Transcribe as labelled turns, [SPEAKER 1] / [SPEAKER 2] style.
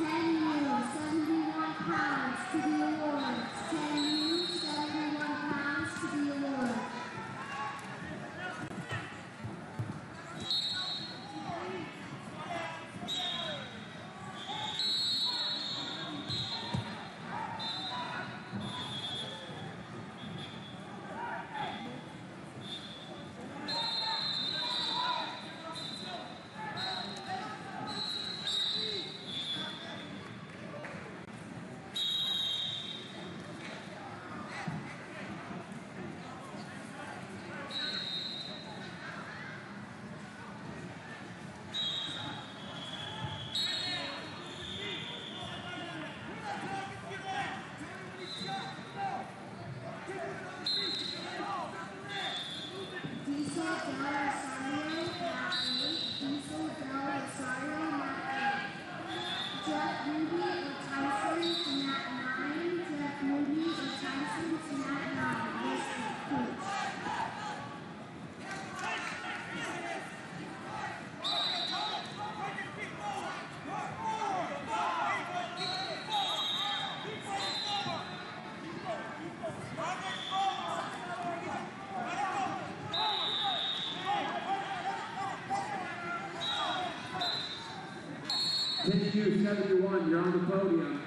[SPEAKER 1] 10 meals, pounds to be down.
[SPEAKER 2] Thank you, 71. You're on the podium.